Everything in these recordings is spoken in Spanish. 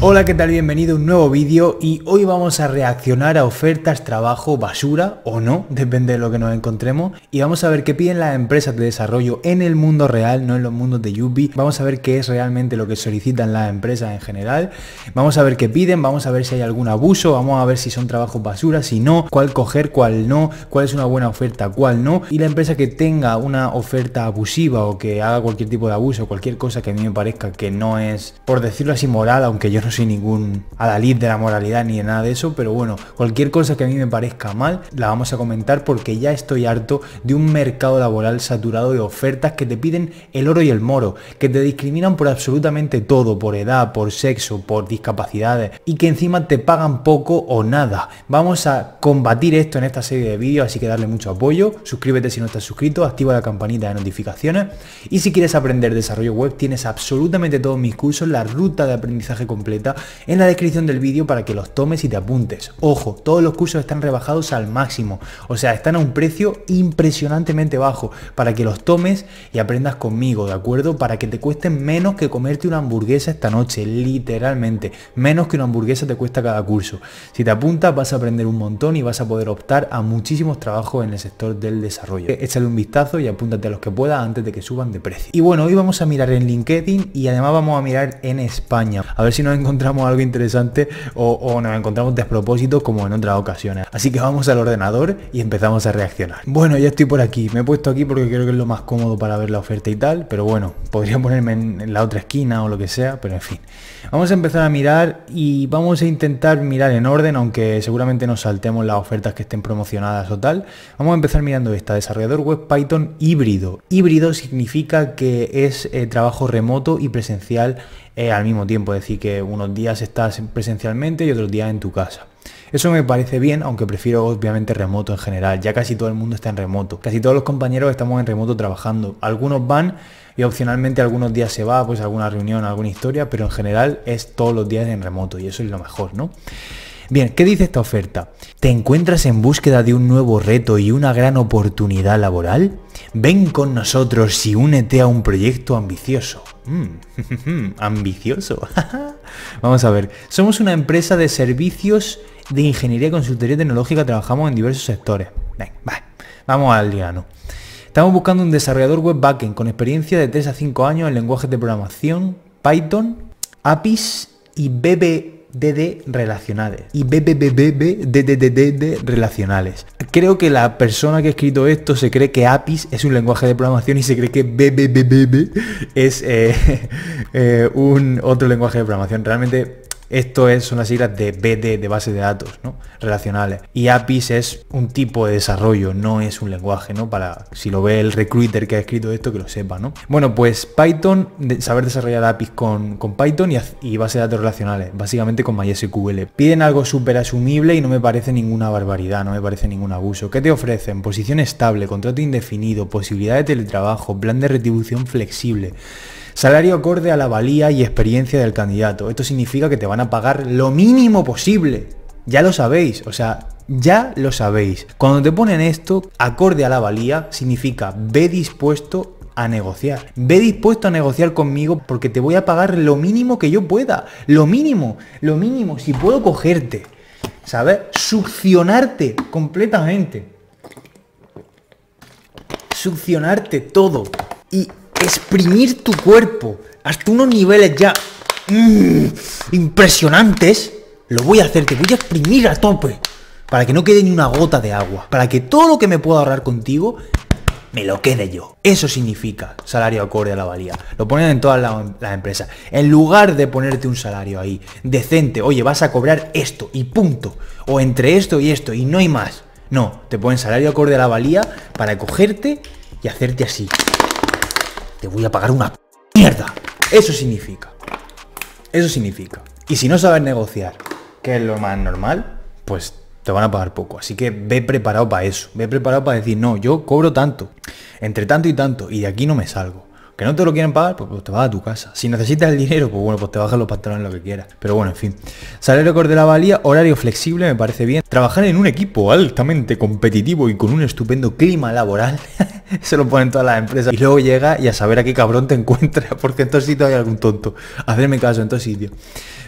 Hola, ¿qué tal? Bienvenido a un nuevo vídeo y hoy vamos a reaccionar a ofertas, trabajo, basura o no, depende de lo que nos encontremos y vamos a ver qué piden las empresas de desarrollo en el mundo real, no en los mundos de Yubi. Vamos a ver qué es realmente lo que solicitan las empresas en general. Vamos a ver qué piden, vamos a ver si hay algún abuso, vamos a ver si son trabajos basura, si no, cuál coger, cuál no, cuál es una buena oferta, cuál no. Y la empresa que tenga una oferta abusiva o que haga cualquier tipo de abuso, cualquier cosa que a mí me parezca que no es, por decirlo así, moral, aunque yo no soy ningún adalid de la moralidad ni de nada de eso, pero bueno, cualquier cosa que a mí me parezca mal, la vamos a comentar porque ya estoy harto de un mercado laboral saturado de ofertas que te piden el oro y el moro, que te discriminan por absolutamente todo, por edad, por sexo, por discapacidades y que encima te pagan poco o nada. Vamos a combatir esto en esta serie de vídeos, así que darle mucho apoyo, suscríbete si no estás suscrito, activa la campanita de notificaciones y si quieres aprender desarrollo web tienes absolutamente todos mis cursos, la ruta de aprendizaje en la descripción del vídeo para que los tomes y te apuntes. Ojo, todos los cursos están rebajados al máximo, o sea, están a un precio impresionantemente bajo para que los tomes y aprendas conmigo, ¿de acuerdo? Para que te cuesten menos que comerte una hamburguesa esta noche, literalmente, menos que una hamburguesa te cuesta cada curso. Si te apuntas vas a aprender un montón y vas a poder optar a muchísimos trabajos en el sector del desarrollo. Échale un vistazo y apúntate a los que puedas antes de que suban de precio. Y bueno, hoy vamos a mirar en LinkedIn y además vamos a mirar en España. A ver si nos encontramos encontramos algo interesante o, nos encontramos despropósitos como en otras ocasiones. Así que vamos al ordenador y empezamos a reaccionar. Bueno, ya estoy por aquí. Me he puesto aquí porque creo que es lo más cómodo para ver la oferta y tal. Pero bueno, podría ponerme en, la otra esquina o lo que sea, pero en fin. Vamos a empezar a mirar y vamos a intentar mirar en orden, aunque seguramente nos saltemos las ofertas que estén promocionadas o tal. Vamos a empezar mirando esta, desarrollador web Python híbrido. Híbrido significa que es eh, trabajo remoto y presencial al mismo tiempo, decir, que unos días estás presencialmente y otros días en tu casa. Eso me parece bien, aunque prefiero obviamente remoto en general. Ya casi todo el mundo está en remoto. Casi todos los compañeros estamos en remoto trabajando. Algunos van y opcionalmente algunos días se va, pues alguna reunión, alguna historia, pero en general es todos los días en remoto y eso es lo mejor, ¿no? Bien, ¿qué dice esta oferta? ¿Te encuentras en búsqueda de un nuevo reto y una gran oportunidad laboral? Ven con nosotros y únete a un proyecto ambicioso. Mm, ambicioso. Vamos a ver. Somos una empresa de servicios de ingeniería y consultoría tecnológica. Trabajamos en diversos sectores. Vamos al grano. Estamos buscando un desarrollador web backend con experiencia de 3 a 5 años en lenguajes de programación, Python, APIs y BBDD relacionales. Y BBBBDDDD relacionales. Creo que la persona que ha escrito esto se cree que APIs es un lenguaje de programación y se cree que BBBBB es eh, eh, un otro lenguaje de programación. Realmente esto es, son las siglas de BD, de base de datos, ¿no? Relacionales. Y APIs es un tipo de desarrollo, no es un lenguaje, ¿no? Para, si lo ve el recruiter que ha escrito esto, que lo sepa, ¿no? Bueno, pues Python, saber desarrollar APIs con, con Python y, y, base de datos relacionales, básicamente con MySQL. Piden algo súper asumible y no me parece ninguna barbaridad, no me parece ningún abuso. ¿Qué te ofrecen? Posición estable, contrato indefinido, posibilidad de teletrabajo, plan de retribución flexible. Salario acorde a la valía y experiencia del candidato. Esto significa que te van a pagar lo mínimo posible. Ya lo sabéis, o sea, ya lo sabéis. Cuando te ponen esto, acorde a la valía, significa ve dispuesto a negociar. Ve dispuesto a negociar conmigo porque te voy a pagar lo mínimo que yo pueda. Lo mínimo, lo mínimo. Si puedo cogerte, ¿sabes? Succionarte completamente. Succionarte todo. Y exprimir tu cuerpo hasta unos niveles ya mm, impresionantes, lo voy a hacer, te voy a exprimir a tope, para que no quede ni una gota de agua, para que todo lo que me pueda ahorrar contigo, me lo quede yo. Eso significa salario acorde a la valía. Lo ponen en todas las empresas. En lugar de ponerte un salario ahí decente, oye, vas a cobrar esto y punto, o entre esto y esto y no hay más. No, te ponen salario acorde a la valía para cogerte y hacerte así te voy a pagar una mierda. Eso significa. Eso significa. Y si no sabes negociar, que es lo más normal, pues te van a pagar poco. Así que ve preparado para eso. Ve preparado para decir, no, yo cobro tanto, entre tanto y tanto, y de aquí no me salgo. Que no te lo quieren pagar, pues, pues, te vas a tu casa. Si necesitas el dinero, pues bueno, pues te bajas los pantalones lo que quieras. Pero bueno, en fin. Salario de la valía, horario flexible, me parece bien. Trabajar en un equipo altamente competitivo y con un estupendo clima laboral. Se lo ponen todas las empresas. Y luego llega y a saber a qué cabrón te encuentras, porque en todos sitios hay algún tonto. Hacerme caso en todos sitios.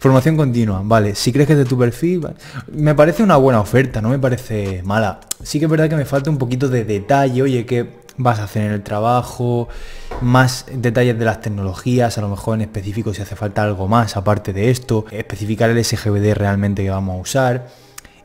Formación continua, vale. Si crees que es de tu perfil, me parece una buena oferta, no me parece mala. Sí que es verdad que me falta un poquito de detalle, oye, que vas a hacer en el trabajo, más detalles de las tecnologías, a lo mejor en específico si hace falta algo más aparte de esto, especificar el SGBD realmente que vamos a usar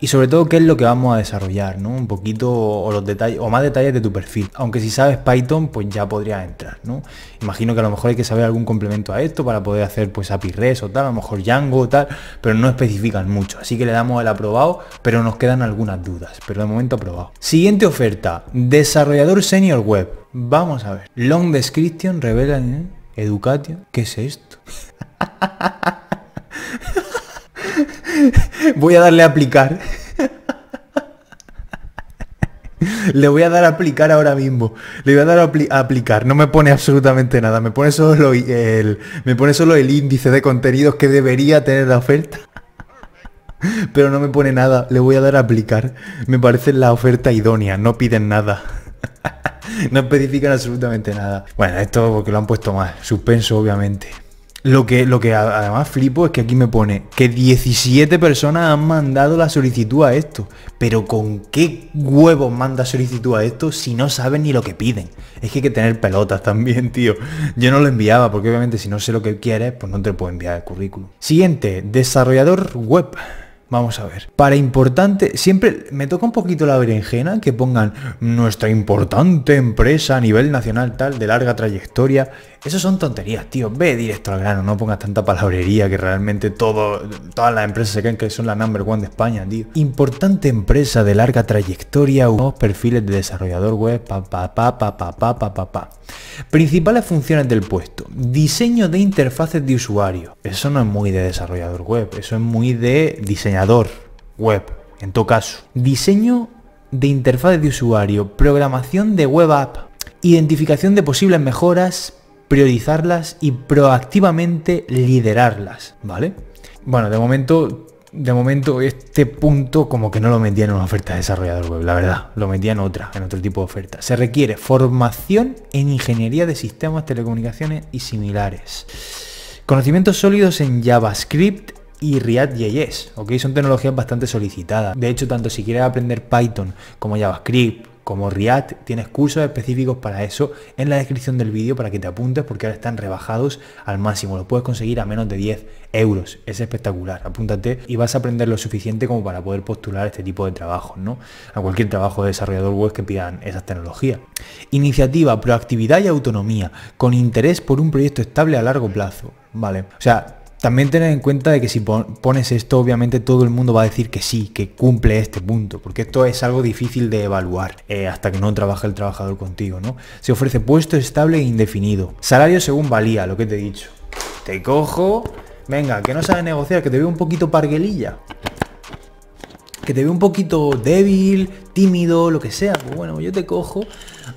y sobre todo qué es lo que vamos a desarrollar, ¿no? Un poquito o los detalles o más detalles de tu perfil. Aunque si sabes Python, pues ya podrías entrar, ¿no? Imagino que a lo mejor hay que saber algún complemento a esto para poder hacer pues API REST o tal, a lo mejor Django o tal, pero no especifican mucho. Así que le damos el aprobado, pero nos quedan algunas dudas, pero de momento aprobado. Siguiente oferta, desarrollador senior web. Vamos a ver. Long description revela ¿eh? education. ¿Qué es esto? Voy a darle a aplicar. Le voy a dar a aplicar ahora mismo. Le voy a dar a, aplicar. No me pone absolutamente nada. Me pone solo el, me pone solo el índice de contenidos que debería tener la oferta. Pero no me pone nada. Le voy a dar a aplicar. Me parece la oferta idónea. No piden nada. No especifican absolutamente nada. Bueno, esto porque lo han puesto mal. Suspenso, obviamente. Lo que, lo que además flipo es que aquí me pone que 17 personas han mandado la solicitud a esto. Pero ¿con qué huevos manda solicitud a esto si no saben ni lo que piden? Es que hay que tener pelotas también, tío. Yo no lo enviaba porque obviamente si no sé lo que quieres, pues no te puedo enviar el currículum. Siguiente, desarrollador web. Vamos a ver. Para importante, siempre me toca un poquito la berenjena que pongan nuestra importante empresa a nivel nacional tal, de larga trayectoria. Eso son tonterías, tío. Ve directo al grano, no pongas tanta palabrería que realmente todo, todas las empresas se creen que son la number one de España, tío. Importante empresa de larga trayectoria, unos perfiles de desarrollador web, pa pa pa pa pa. Principales funciones del puesto. Diseño de interfaces de usuario. Eso no es muy de desarrollador web, eso es muy de diseñador web, en todo caso. Diseño de interfaces de usuario, programación de web app, identificación de posibles mejoras, priorizarlas y proactivamente liderarlas, ¿vale? Bueno, de momento de momento este punto como que no lo metía en una oferta de desarrollador web, la verdad, lo metía en otra, en otro tipo de oferta. Se requiere formación en ingeniería de sistemas, telecomunicaciones y similares. Conocimientos sólidos en JavaScript y React.js, ¿ok? Son tecnologías bastante solicitadas. De hecho, tanto si quieres aprender Python como JavaScript, como React, tienes cursos específicos para eso en la descripción del vídeo para que te apuntes porque ahora están rebajados al máximo. Lo puedes conseguir a menos de 10 euros. Es espectacular. Apúntate y vas a aprender lo suficiente como para poder postular este tipo de trabajos, ¿no? A cualquier trabajo de desarrollador web que pidan esas tecnologías. Iniciativa, proactividad y autonomía, con interés por un proyecto estable a largo plazo. Vale. O sea, también tener en cuenta de que si pones esto, obviamente todo el mundo va a decir que sí, que cumple este punto, porque esto es algo difícil de evaluar eh, hasta que no trabaje el trabajador contigo, ¿no? Se ofrece puesto estable e indefinido. Salario según valía, lo que te he dicho. Te cojo, venga, que no sabes negociar, que te veo un poquito parguelilla. Que te veo un poquito débil, tímido, lo que sea. Pues bueno, yo te cojo.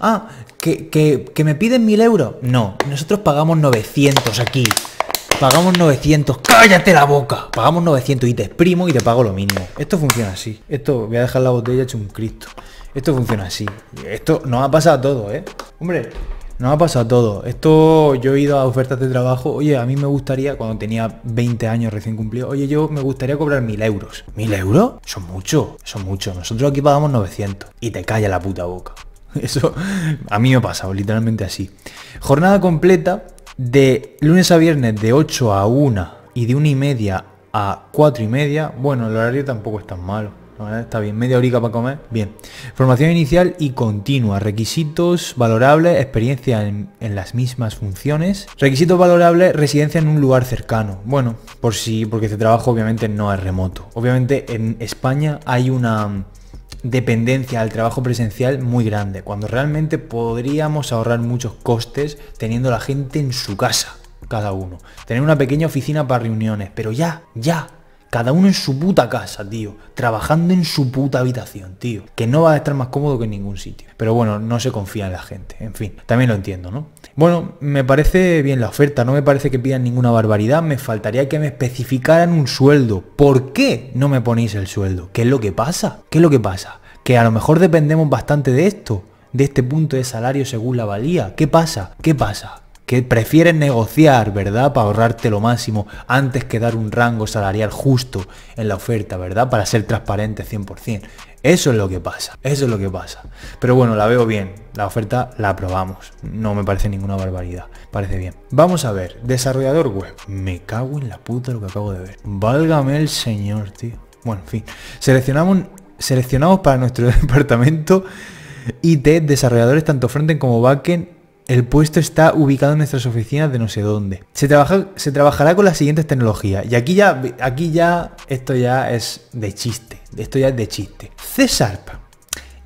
Ah, que, que, que me piden mil euros. No, nosotros pagamos 900 aquí. Pagamos 900. ¡Cállate la boca! Pagamos 900 y te exprimo y te pago lo mínimo. Esto funciona así. Esto, voy a dejar la botella hecho un Cristo. Esto funciona así. Esto nos ha pasado todo, ¿eh? Hombre, nos ha pasado todo. Esto, yo he ido a ofertas de trabajo. Oye, a mí me gustaría, cuando tenía 20 años recién cumplido, oye, yo me gustaría cobrar 1000 euros. ¿1000 euros? Son mucho, son mucho. Nosotros aquí pagamos 900. Y te calla la puta boca. Eso a mí me ha pasado, literalmente así. Jornada completa de lunes a viernes de 8 a 1 y de 1 y media a 4 y media, bueno, el horario tampoco es tan malo. Está bien, media horica para comer. Bien. Formación inicial y continua. Requisitos valorables, experiencia en, en, las mismas funciones. Requisitos valorables, residencia en un lugar cercano. Bueno, por si, porque este trabajo obviamente no es remoto. Obviamente en España hay una dependencia al trabajo presencial muy grande, cuando realmente podríamos ahorrar muchos costes teniendo la gente en su casa, cada uno. Tener una pequeña oficina para reuniones, pero ya, ya, cada uno en su puta casa, tío. Trabajando en su puta habitación, tío. Que no va a estar más cómodo que en ningún sitio. Pero bueno, no se confía en la gente. En fin, también lo entiendo, ¿no? Bueno, me parece bien la oferta, no me parece que pidan ninguna barbaridad, me faltaría que me especificaran un sueldo. ¿Por qué no me ponéis el sueldo? ¿Qué es lo que pasa? ¿Qué es lo que pasa? Que a lo mejor dependemos bastante de esto, de este punto de salario según la valía. ¿Qué pasa? ¿Qué pasa? Que prefieres negociar, ¿verdad? Para ahorrarte lo máximo antes que dar un rango salarial justo en la oferta, ¿verdad? Para ser transparente 100%. Eso es lo que pasa, eso es lo que pasa. Pero bueno, la veo bien, la oferta la aprobamos. No me parece ninguna barbaridad, parece bien. Vamos a ver, desarrollador web. Me cago en la puta lo que acabo de ver. Válgame el señor, tío. Bueno, en fin. Seleccionamos, seleccionamos para nuestro departamento IT desarrolladores tanto frontend como backend el puesto está ubicado en nuestras oficinas de no sé dónde. Se, trabaja, se trabajará con las siguientes tecnologías. Y aquí ya, aquí ya, esto ya es de chiste. Esto ya es de chiste. C Sharp,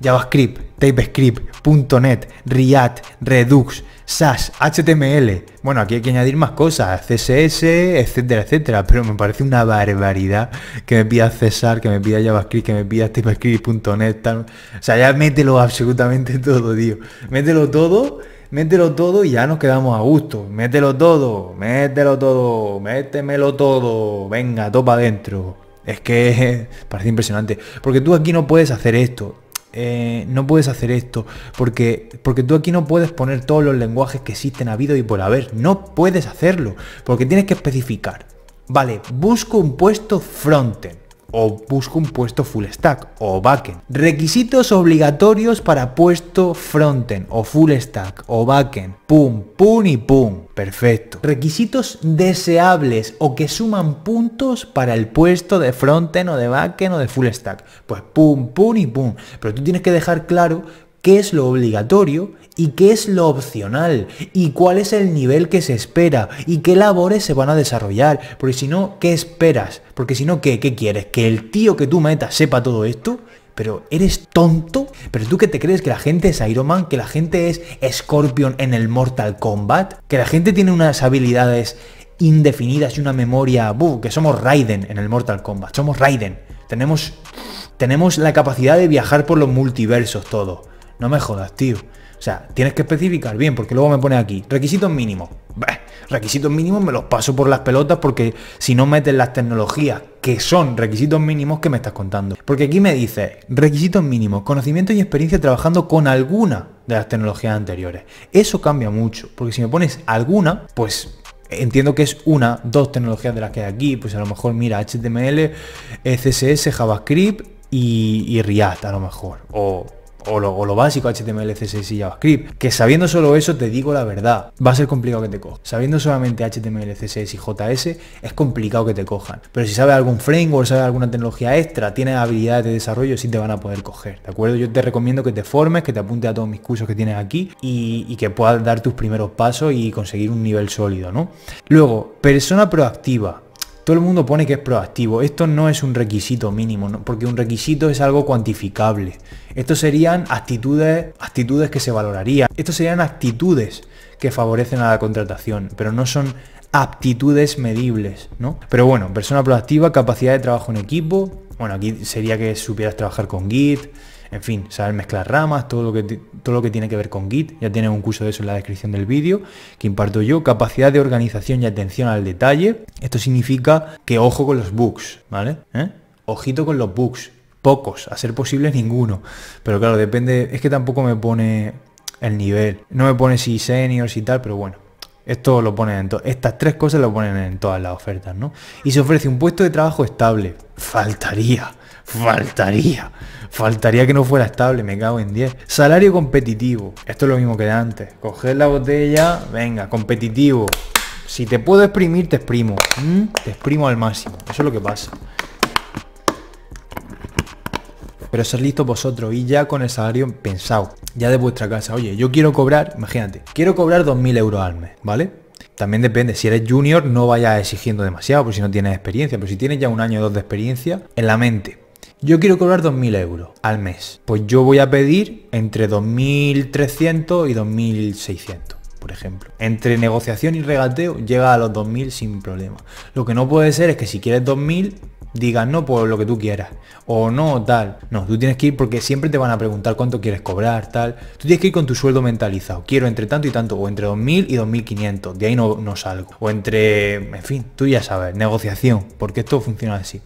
JavaScript, TypeScript, .NET, React, Redux, SAS, HTML. Bueno, aquí hay que añadir más cosas, CSS, etcétera, etcétera. Pero me parece una barbaridad que me pida César, que me pida JavaScript, que me pida TypeScript.net. O sea, ya mételo absolutamente todo, tío. Mételo todo mételo todo y ya nos quedamos a gusto. Mételo todo, mételo todo, métemelo todo. Venga, topa adentro. Es que parece impresionante. Porque tú aquí no puedes hacer esto. Eh, no puedes hacer esto porque, porque tú aquí no puedes poner todos los lenguajes que existen habido y por haber. No puedes hacerlo porque tienes que especificar. Vale, busco un puesto frontend o busco un puesto full stack o backend. Requisitos obligatorios para puesto frontend o full stack o backend. Pum, pum y pum. Perfecto. Requisitos deseables o que suman puntos para el puesto de frontend o de backend o de full stack. Pues pum, pum y pum. Pero tú tienes que dejar claro qué es lo obligatorio y qué es lo opcional y cuál es el nivel que se espera y qué labores se van a desarrollar. Porque si no, ¿qué esperas? Porque si no, ¿qué, ¿qué quieres? ¿Que el tío que tú metas sepa todo esto? Pero eres tonto. Pero tú que te crees que la gente es Iron Man, que la gente es Scorpion en el Mortal Kombat, que la gente tiene unas habilidades indefinidas y una memoria, que somos Raiden en el Mortal Kombat, somos Raiden. Tenemos tenemos la capacidad de viajar por los multiversos todo. No me jodas, tío. O sea, tienes que especificar bien, porque luego me pone aquí, requisitos mínimos. requisitos mínimos me los paso por las pelotas porque si no metes las tecnologías que son requisitos mínimos, ¿qué me estás contando? Porque aquí me dice, requisitos mínimos, conocimiento y experiencia trabajando con alguna de las tecnologías anteriores. Eso cambia mucho, porque si me pones alguna, pues entiendo que es una, dos tecnologías de las que hay aquí, pues a lo mejor mira HTML, CSS, JavaScript y, y React a lo mejor, o o lo, básico HTML, CSS y JavaScript, que sabiendo solo eso te digo la verdad, va a ser complicado que te cojan. Sabiendo solamente HTML, CSS y JS es complicado que te cojan. Pero si sabes algún framework, sabes alguna tecnología extra, tienes habilidades de desarrollo, sí te van a poder coger, ¿de acuerdo? Yo te recomiendo que te formes, que te apuntes a todos mis cursos que tienes aquí y, y que puedas dar tus primeros pasos y conseguir un nivel sólido, ¿no? Luego, persona proactiva. Todo el mundo pone que es proactivo. Esto no es un requisito mínimo, porque un requisito es algo cuantificable. Estos serían actitudes, actitudes que se valorarían. Estos serían actitudes que favorecen a la contratación, pero no son aptitudes medibles, ¿no? Pero bueno, persona proactiva, capacidad de trabajo en equipo. Bueno, aquí sería que supieras trabajar con Git, en fin, saber mezclar ramas, todo lo, que, todo lo que tiene que ver con Git, ya tienes un curso de eso en la descripción del vídeo, que imparto yo, capacidad de organización y atención al detalle, esto significa que ojo con los bugs, ¿vale? ¿Eh? Ojito con los bugs, pocos, a ser posible ninguno, pero claro, depende, es que tampoco me pone el nivel, no me pone si seniors y tal, pero bueno, esto lo ponen en estas tres cosas lo ponen en todas las ofertas, ¿no? Y se ofrece un puesto de trabajo estable. Faltaría, faltaría. Faltaría que no fuera estable, me cago en 10. Salario competitivo. Esto es lo mismo que de antes. Coger la botella, venga, competitivo. Si te puedo exprimir, te exprimo. ¿Mm? Te exprimo al máximo. Eso es lo que pasa. Pero ser listo vosotros y ya con el salario pensado. Ya de vuestra casa. Oye, yo quiero cobrar, imagínate, quiero cobrar 2.000 euros al mes, ¿vale? También depende, si eres junior no vayas exigiendo demasiado, por si no tienes experiencia, pero si tienes ya un año o dos de experiencia, en la mente, yo quiero cobrar 2.000 euros al mes. Pues yo voy a pedir entre 2.300 y 2.600, por ejemplo. Entre negociación y regateo llega a los 2.000 sin problema. Lo que no puede ser es que si quieres 2.000 digan no por lo que tú quieras o no tal. No, tú tienes que ir porque siempre te van a preguntar cuánto quieres cobrar, tal. Tú tienes que ir con tu sueldo mentalizado. Quiero entre tanto y tanto, o entre 2.000 y 2.500. De ahí no, no salgo. O entre, en fin, tú ya sabes, negociación, porque esto funciona así.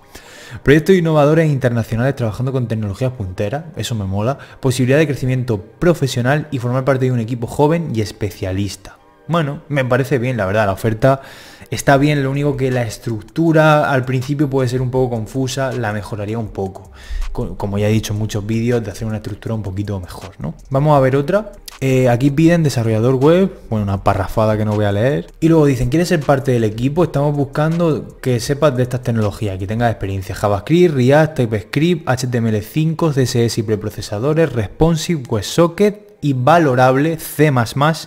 Proyectos innovadores internacionales trabajando con tecnologías punteras, eso me mola. Posibilidad de crecimiento profesional y formar parte de un equipo joven y especialista. Bueno, me parece bien, la verdad, la oferta está bien, lo único que la estructura al principio puede ser un poco confusa, la mejoraría un poco. Como ya he dicho en muchos vídeos, de hacer una estructura un poquito mejor, ¿no? Vamos a ver otra. Eh, aquí piden desarrollador web, bueno, una parrafada que no voy a leer. Y luego dicen, ¿quieres ser parte del equipo? Estamos buscando que sepas de estas tecnologías, que tengas experiencia. JavaScript, React, TypeScript, HTML5, CSS y preprocesadores, Responsive, WebSocket y valorable C++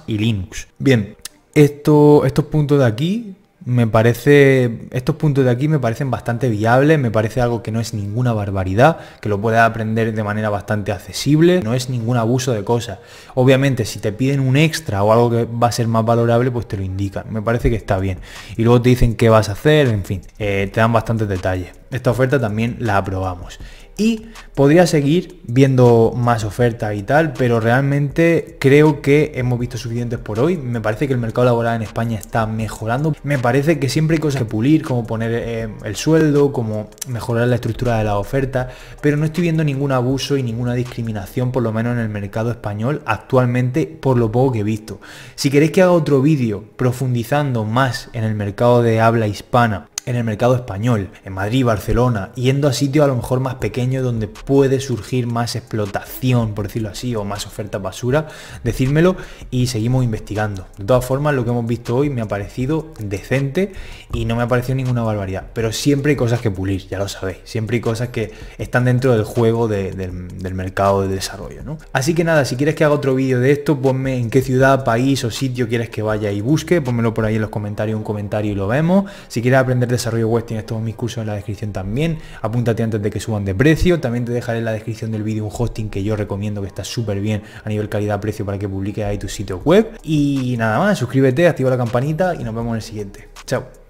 y Linux. Bien, esto, estos puntos de aquí me parece, estos puntos de aquí me parecen bastante viables, me parece algo que no es ninguna barbaridad, que lo puedes aprender de manera bastante accesible, no es ningún abuso de cosas. Obviamente, si te piden un extra o algo que va a ser más valorable, pues te lo indican. Me parece que está bien. Y luego te dicen qué vas a hacer, en fin, eh, te dan bastantes detalles. Esta oferta también la aprobamos. Y podría seguir viendo más ofertas y tal, pero realmente creo que hemos visto suficientes por hoy. Me parece que el mercado laboral en España está mejorando. Me parece que siempre hay cosas que pulir, como poner eh, el sueldo, como mejorar la estructura de la oferta, pero no estoy viendo ningún abuso y ninguna discriminación, por lo menos en el mercado español actualmente, por lo poco que he visto. Si queréis que haga otro vídeo profundizando más en el mercado de habla hispana, en el mercado español, en Madrid, Barcelona, yendo a sitios a lo mejor más pequeños donde puede surgir más explotación, por decirlo así, o más oferta basura, decírmelo y seguimos investigando. De todas formas, lo que hemos visto hoy me ha parecido decente y no me ha parecido ninguna barbaridad, pero siempre hay cosas que pulir, ya lo sabéis, siempre hay cosas que están dentro del juego del, mercado de desarrollo, ¿no? Así que nada, si quieres que haga otro vídeo de esto, ponme en qué ciudad, país o sitio quieres que vaya y busque, ponmelo por ahí en los comentarios, un comentario y lo vemos. Si quieres aprender de desarrollo web tienes todos mis cursos en la descripción también. Apúntate antes de que suban de precio. También te dejaré en la descripción del vídeo un hosting que yo recomiendo que está súper bien a nivel calidad-precio para que publiques ahí tu sitio web. Y nada más, suscríbete, activa la campanita y nos vemos en el siguiente. Chao.